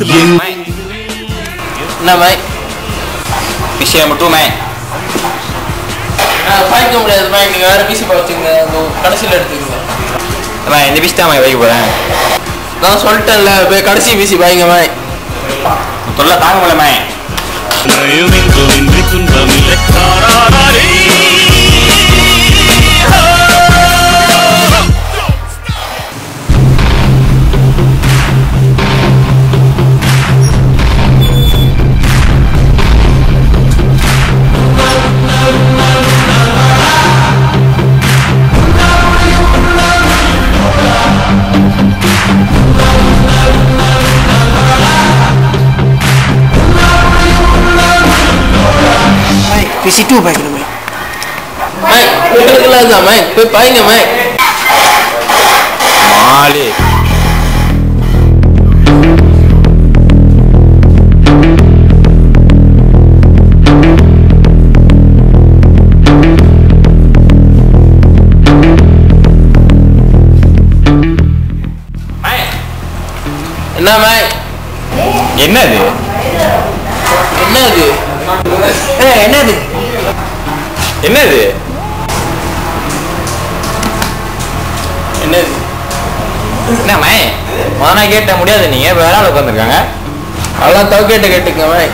என்ன மை விஷயம் மட்டும் மே பாய்க்க முடியாது மை நீங்க வேற பிசி வச்சுங்க கடைசியில் எடுத்துக்கங்க மே இந்த பிஸ் தான் வைக்க போகிறேன் நான் சொல்லிட்டேன்ல போய் கடைசி பிசி பாய்ங்க மை தொல்லை தாங்க முடியல மே பிசி டூ பாய்க்கணும் உங்களுக்குலாம் தான் மை போய் பாய்ங்க மை மாலி என்ன மை என்னது என்னது ஏய், என்னது? என்னது? என்னது? என்ன மே? மொதனா கேட்ட முடியாது. நீங்க வேற ஆள் உட்காந்துருக்காங்க அதெல்லாம் தவக்கேட்ட கேட்டுங்க மை.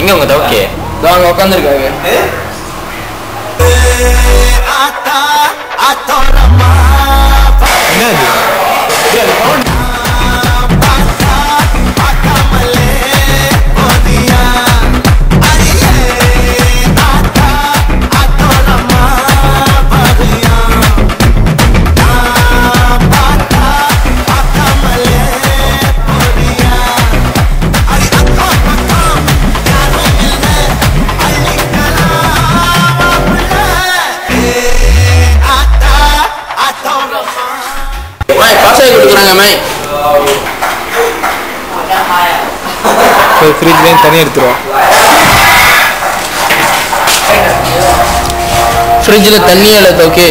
எங்க உங்க தவுக்கே? அவங்க உட்காந்துருக்காங்க என்னது? மை காசாய் கொடுக்குறாங்க மை போய் ஃப்ரிட்ஜ்லேயும் தண்ணி எடுத்துருவோம். ஃப்ரிட்ஜில் தண்ணியே இல்லை ஓகே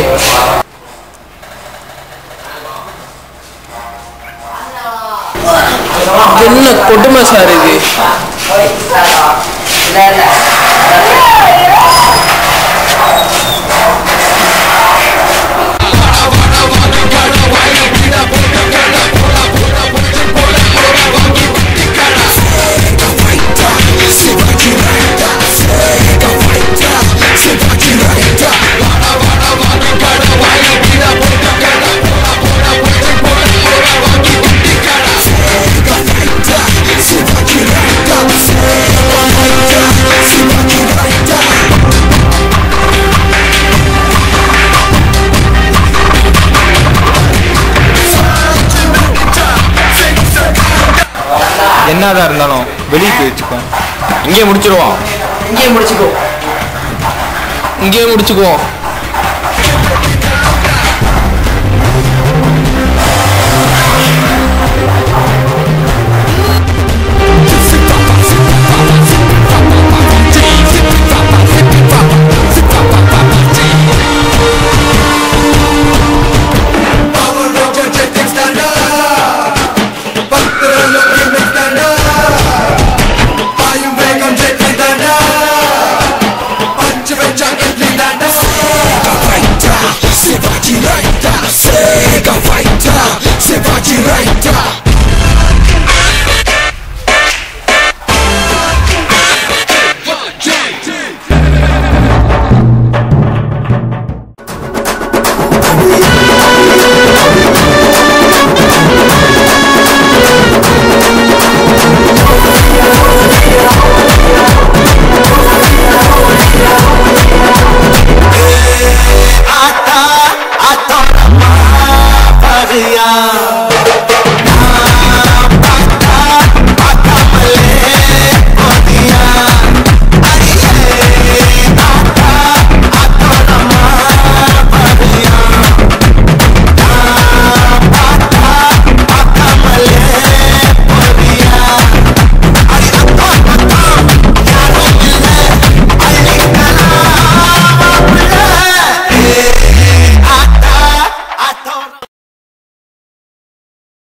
என்ன கொடுமை சார் இது? என்னதான் இருந்தாலும் வெளியே போய் வச்சுக்கோம் இங்கே முடிச்சிருவோம். இங்கேயே முடிச்சுக்கோ. இங்கேயே முடிச்சுக்குவோம். I thought